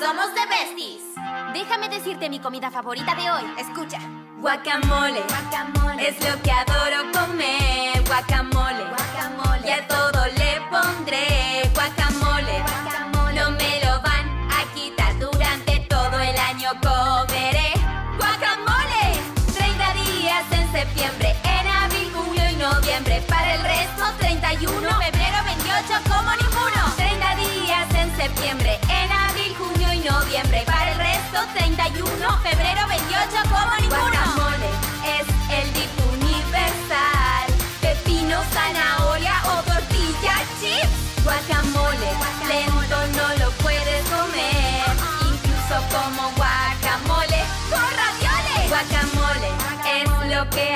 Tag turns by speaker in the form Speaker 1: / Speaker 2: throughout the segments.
Speaker 1: Somos The Besties. Déjame decirte mi comida favorita de hoy. Escucha.
Speaker 2: Guacamole,
Speaker 1: Guacamole.
Speaker 2: es lo que adoro comer. Guacamole,
Speaker 1: Guacamole.
Speaker 2: y a todo le pondré. Guacamole,
Speaker 1: Guacamole.
Speaker 2: no me lo van a quitar durante todo el año. Comeré guacamole. 30 días en septiembre, en abril, junio y noviembre. Para el resto, 31, febrero en abril, junio y noviembre. Para el resto, 31, febrero 28, como ninguno. Guacamole es el dip universal. Pepino, zanahoria o tortilla chips. Guacamole, lento no lo puedes comer. Incluso como guacamole con ravioles. Guacamole es lo que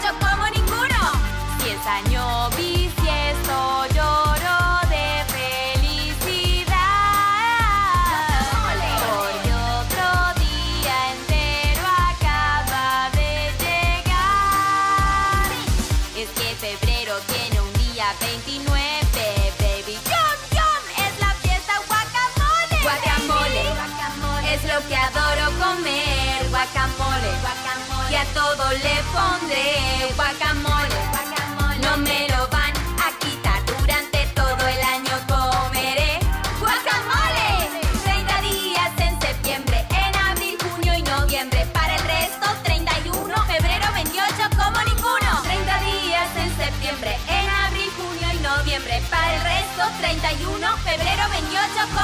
Speaker 2: 28, como ninguno. Si es año bisiesto, lloro de felicidad. Porque otro día entero acaba de llegar. Es que febrero tiene un día 29, baby. Yum, yum, es la fiesta guacamole. Guacamole, es lo que adoro comer. Guacamole, y a todo le pondré. Guacamole, no me lo van a quitar durante todo el año. Comeré guacamole. 30 días en septiembre, en abril, junio y noviembre. Para el resto, 31, febrero 28, como ninguno. 30 días en septiembre, en abril, junio y noviembre. Para el resto, 31, febrero 28, como.